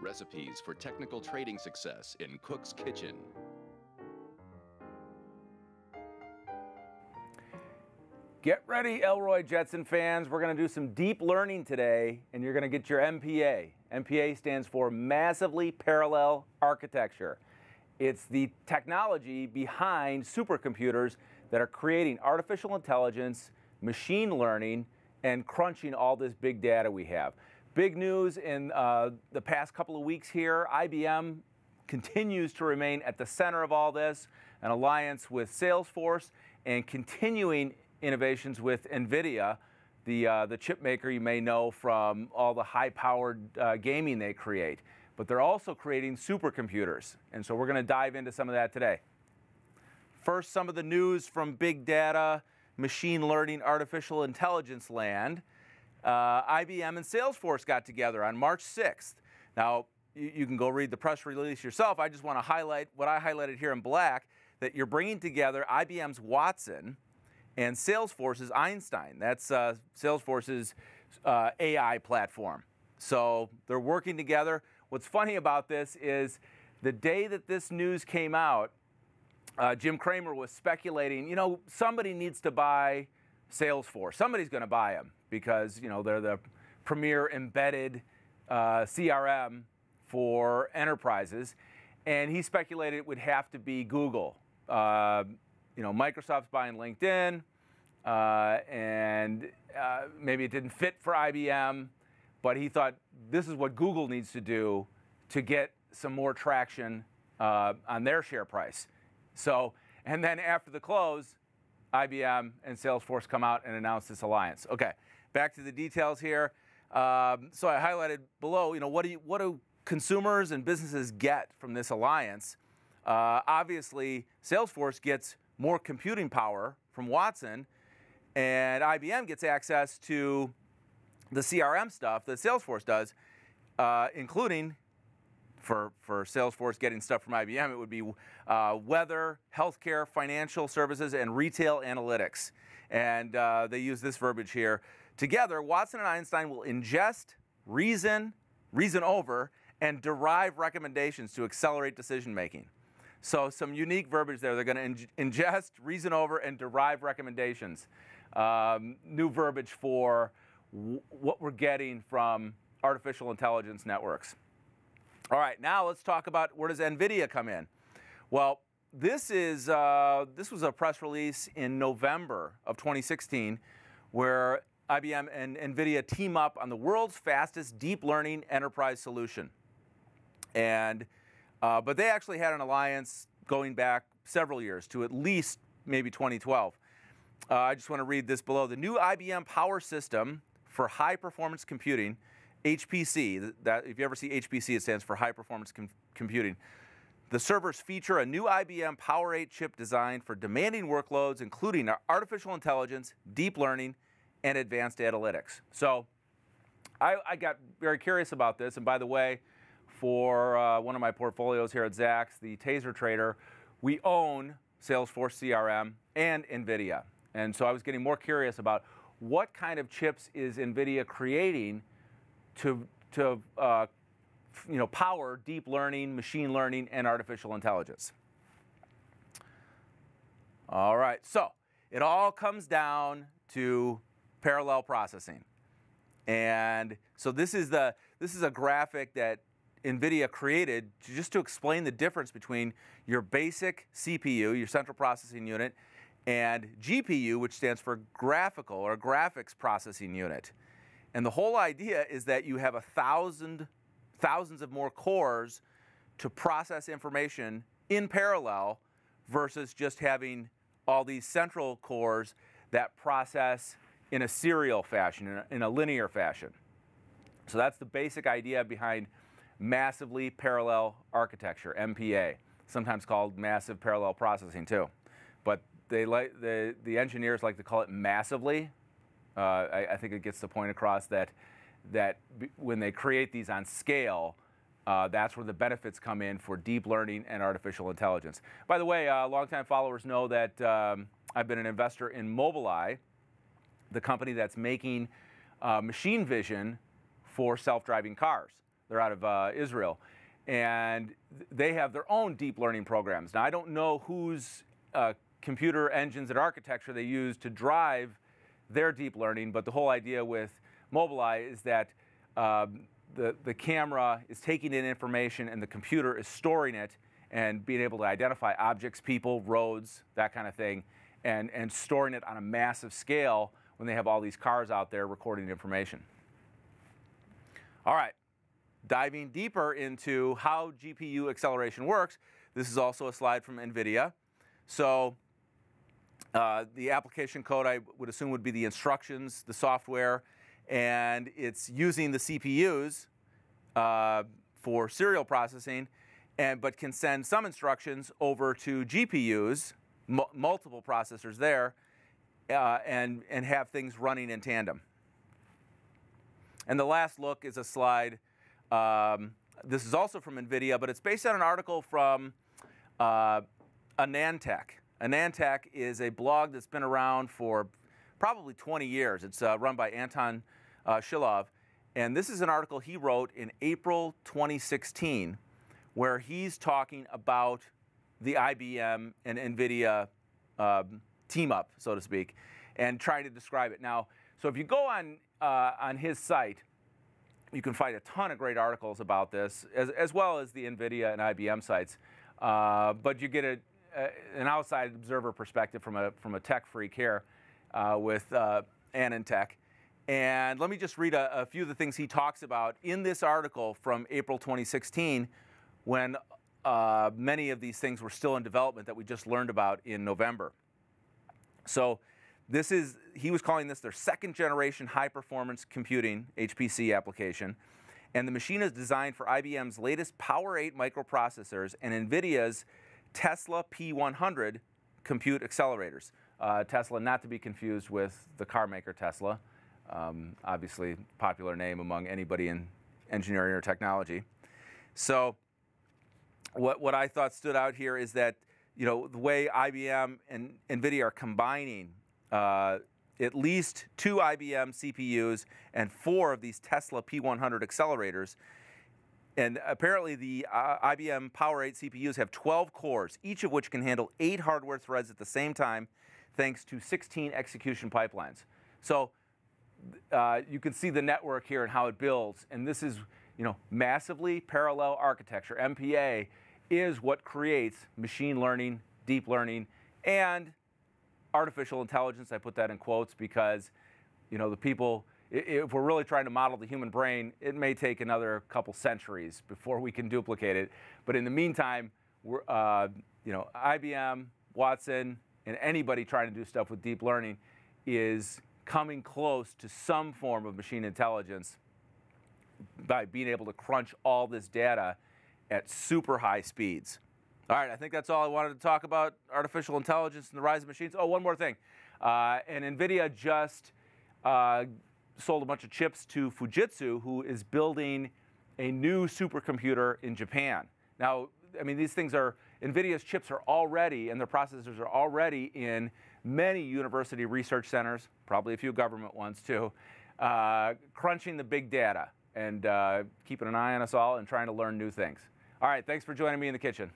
recipes for technical trading success in Cook's Kitchen. Get ready, Elroy Jetson fans. We're going to do some deep learning today, and you're going to get your MPA. MPA stands for Massively Parallel Architecture. It's the technology behind supercomputers that are creating artificial intelligence, machine learning, and crunching all this big data we have. Big news in uh, the past couple of weeks here IBM continues to remain at the center of all this, an alliance with Salesforce, and continuing innovations with NVIDIA, the, uh, the chip maker you may know from all the high powered uh, gaming they create. But they're also creating supercomputers. And so we're going to dive into some of that today. First, some of the news from big data, machine learning, artificial intelligence land uh, IBM and Salesforce got together on March 6th. Now, you, you, can go read the press release yourself. I just want to highlight what I highlighted here in black that you're bringing together IBM's Watson and Salesforce's Einstein. That's uh, Salesforce's uh, AI platform. So they're working together. What's funny about this is the day that this news came out, uh, Jim Cramer was speculating, you know, somebody needs to buy Salesforce. Somebody's going to buy them because you know they're the premier embedded uh, CRM for enterprises, and he speculated it would have to be Google. Uh, you know, Microsoft's buying LinkedIn, uh, and uh, maybe it didn't fit for IBM, but he thought this is what Google needs to do to get some more traction uh, on their share price. So, and then after the close, IBM and Salesforce come out and announce this alliance. Okay, back to the details here. Um, so I highlighted below, you know, what do, you, what do consumers and businesses get from this alliance? Uh, obviously, Salesforce gets more computing power from Watson, and IBM gets access to the CRM stuff that Salesforce does, uh, including for, for Salesforce getting stuff from IBM, it would be uh, weather, healthcare, financial services, and retail analytics. And uh, they use this verbiage here. Together, Watson and Einstein will ingest, reason, reason over, and derive recommendations to accelerate decision making. So, some unique verbiage there. They're going to ingest, reason over, and derive recommendations. Um, new verbiage for what we're getting from artificial intelligence networks. All right, now let's talk about where does NVIDIA come in? Well, this is uh, this was a press release in November of 2016, where IBM and NVIDIA team up on the world's fastest deep learning enterprise solution. And uh, but they actually had an alliance going back several years to at least maybe 2012. Uh, I just want to read this below. The new IBM Power System for High Performance Computing HPC, that, if you ever see HPC, it stands for High Performance Com Computing. The servers feature a new IBM Power 8 chip designed for demanding workloads, including artificial intelligence, deep learning, and advanced analytics. So I, I got very curious about this. And by the way, for uh, one of my portfolios here at Zacks, the TAZR Trader, we own Salesforce CRM and NVIDIA. And so I was getting more curious about what kind of chips is NVIDIA creating to, to uh, you know, power deep learning, machine learning, and artificial intelligence. All right, so it all comes down to parallel processing. And so this is, the, this is a graphic that NVIDIA created to, just to explain the difference between your basic CPU, your central processing unit, and GPU, which stands for graphical or graphics processing unit. And the whole idea is that you have a thousand, thousands of more cores to process information in parallel versus just having all these central cores that process in a serial fashion, in a, in a linear fashion. So that's the basic idea behind massively parallel architecture, MPA, sometimes called massive parallel processing too. But they like the, the engineers like to call it massively uh, I, I, think it gets the point across that that when they create these on scale, uh, that's where the benefits come in for deep learning and artificial intelligence. By the way, uh, longtime followers know that um, I've been an investor in Mobileye, the company that's making uh, machine vision for self-driving cars. They're out of uh, Israel. And they have their own deep learning programs. Now, I don't know whose uh, computer engines and architecture they use to drive their deep learning, but the whole idea with Mobileye is that um, the, the camera is taking in information and the computer is storing it and being able to identify objects, people, roads, that kind of thing, and, and storing it on a massive scale when they have all these cars out there recording information. All right, diving deeper into how GPU acceleration works, this is also a slide from NVIDIA. So uh, the application code I would assume would be the instructions, the software, and it's using the CPUs uh, for serial processing, and but can send some instructions over to GPUs, multiple processors there, uh, and and have things running in tandem. And the last look is a slide. Um, this is also from NVIDIA, but it's based on an article from uh, AnandTech. AnandTech is a blog that's been around for probably 20 years. It's uh, run by Anton uh, Shilov. And this is an article he wrote in April 2016 where he's talking about the IBM and NVIDIA um, team up, so to speak, and trying to describe it. Now, so if you go on, uh, on his site, you can find a ton of great articles about this, as, as well as the NVIDIA and IBM sites. Uh, but you get a, an outside observer perspective from a, from a tech freak here uh, with uh, AnandTech. And let me just read a, a, few of the things he talks about in this article from April 2016 when uh, many of these things were still in development that we just learned about in November. So this is, he was calling this their second generation high performance computing HPC application. And the machine is designed for IBM's latest Power 8 microprocessors and NVIDIA's Tesla P100 compute accelerators. Uh, Tesla, not to be confused with the car maker Tesla, um, obviously popular name among anybody in engineering or technology. So what, what I thought stood out here is that you know the way IBM and NVIDIA are combining uh, at least two IBM CPUs and four of these Tesla P100 accelerators. And apparently the uh, IBM Power 8 CPUs have 12 cores, each of which can handle eight hardware threads at the same time, thanks to 16 execution pipelines. So uh, you can see the network here and how it builds. And this is, you know, massively parallel architecture. MPA is what creates machine learning, deep learning, and artificial intelligence. I put that in quotes because, you know, the people, if we're really trying to model the human brain, it may take another couple centuries before we can duplicate it. But in the meantime, we're, uh, you know, IBM, Watson, and anybody trying to do stuff with deep learning is coming close to some form of machine intelligence by being able to crunch all this data at super high speeds. All right, I think that's all I wanted to talk about artificial intelligence and the rise of machines. Oh, one more thing. Uh, and NVIDIA just uh, sold a bunch of chips to Fujitsu, who is building a new supercomputer in Japan. Now, I mean, these things are, NVIDIA's chips are already, and their processors are already in many university research centers, probably a few government ones too, uh, crunching the big data and uh, keeping an eye on us all and trying to learn new things. All right, thanks for joining me in the kitchen.